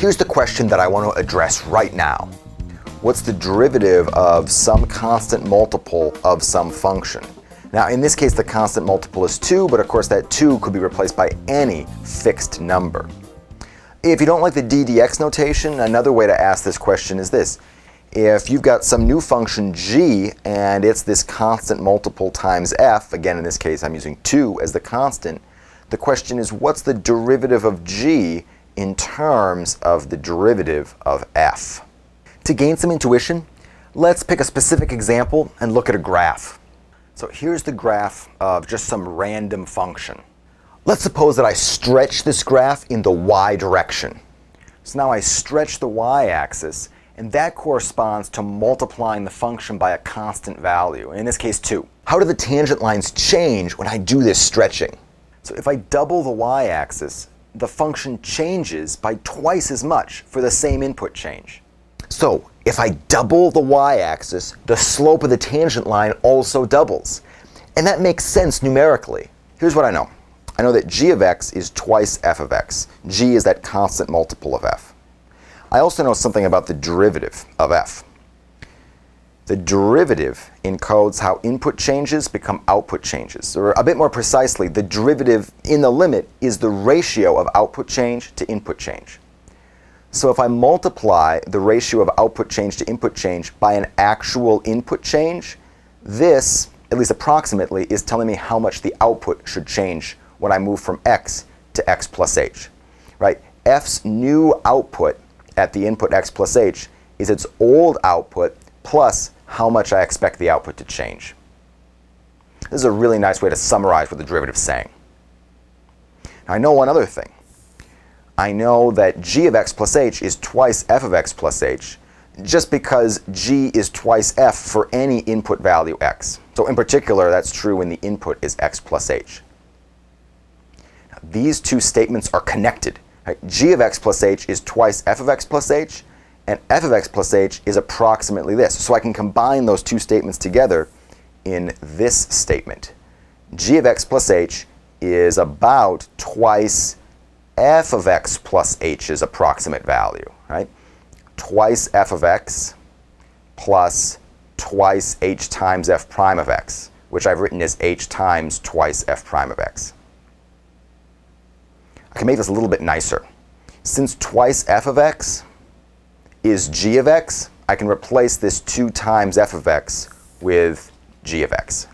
Here's the question that I want to address right now. What's the derivative of some constant multiple of some function? Now, in this case, the constant multiple is 2, but of course that 2 could be replaced by any fixed number. If you don't like the ddx notation, another way to ask this question is this. If you've got some new function g and it's this constant multiple times f, again in this case I'm using 2 as the constant, the question is what's the derivative of g in terms of the derivative of f? To gain some intuition, let's pick a specific example and look at a graph. So here's the graph of just some random function. Let's suppose that I stretch this graph in the y direction. So now I stretch the y-axis, and that corresponds to multiplying the function by a constant value, in this case 2. How do the tangent lines change when I do this stretching? So if I double the y-axis, the function changes by twice as much for the same input change. So if I double the y-axis, the slope of the tangent line also doubles. And that makes sense numerically. Here's what I know. I know that g of x is twice f of x. g is that constant multiple of f. I also know something about the derivative of f. The derivative encodes how input changes become output changes. Or a bit more precisely, the derivative in the limit is the ratio of output change to input change. So if I multiply the ratio of output change to input change by an actual input change, this, at least approximately, is telling me how much the output should change when I move from x to x plus h. Right? f's new output at the input x plus h is its old output plus how much I expect the output to change. This is a really nice way to summarize what the derivative is saying. Now I know one other thing. I know that g of x plus h is twice f of x plus h just because g is twice f for any input value x. So in particular, that's true when the input is x plus h. Now, these two statements are connected. Right? g of x plus h is twice f of x plus h, and f of x plus h is approximately this. So I can combine those two statements together in this statement. g of x plus h is about twice f of x plus h's approximate value, right? Twice f of x plus twice h times f prime of x, which I've written as h times twice f prime of x. I can make this a little bit nicer. Since twice f of x is g of x, I can replace this 2 times f of x with g of x.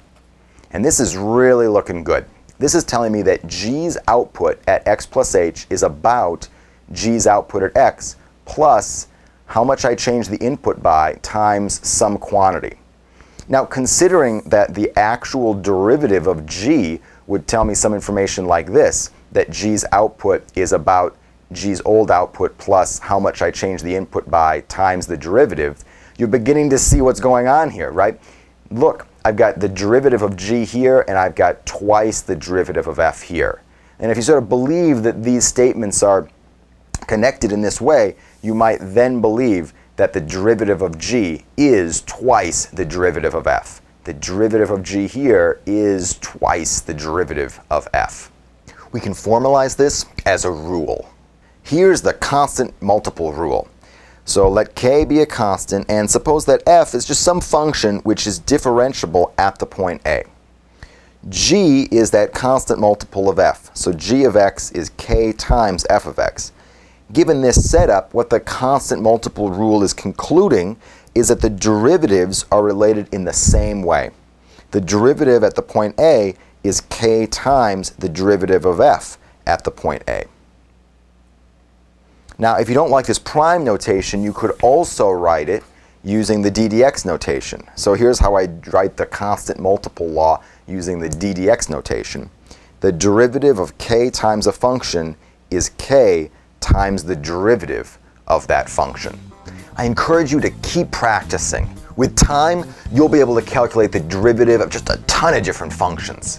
And this is really looking good. This is telling me that G's output at x plus h is about G's output at x plus how much I change the input by times some quantity. Now, considering that the actual derivative of G would tell me some information like this, that G's output is about G's old output plus how much I change the input by times the derivative, you're beginning to see what's going on here, right? Look, I've got the derivative of g here, and I've got twice the derivative of f here. And if you sort of believe that these statements are connected in this way, you might then believe that the derivative of g is twice the derivative of f. The derivative of g here is twice the derivative of f. We can formalize this as a rule. Here's the constant multiple rule. So let k be a constant, and suppose that f is just some function which is differentiable at the point a. g is that constant multiple of f, so g of x is k times f of x. Given this setup, what the constant multiple rule is concluding is that the derivatives are related in the same way. The derivative at the point a is k times the derivative of f at the point a. Now, if you don't like this prime notation, you could also write it using the ddx notation. So here's how I write the constant multiple law using the ddx notation. The derivative of k times a function is k times the derivative of that function. I encourage you to keep practicing. With time, you'll be able to calculate the derivative of just a ton of different functions.